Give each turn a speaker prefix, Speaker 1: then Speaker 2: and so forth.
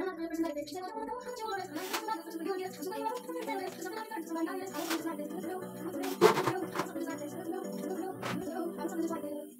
Speaker 1: I'm just like this.